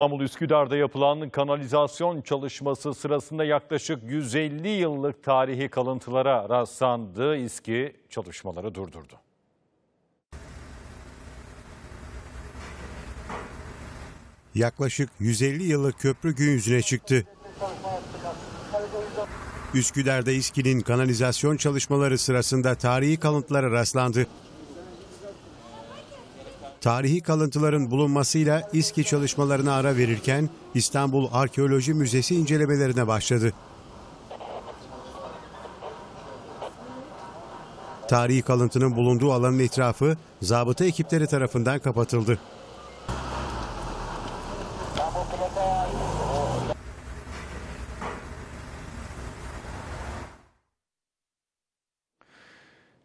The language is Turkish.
İstanbul Üsküdar'da yapılan kanalizasyon çalışması sırasında yaklaşık 150 yıllık tarihi kalıntılara rastlandı. İSKİ çalışmaları durdurdu. Yaklaşık 150 yıllık köprü gün yüzüne çıktı. Üsküdar'da İSKİ'nin kanalizasyon çalışmaları sırasında tarihi kalıntılara rastlandı. Tarihi kalıntıların bulunmasıyla İSKİ çalışmalarına ara verirken İstanbul Arkeoloji Müzesi incelemelerine başladı. Tarihi kalıntının bulunduğu alanın etrafı zabıta ekipleri tarafından kapatıldı.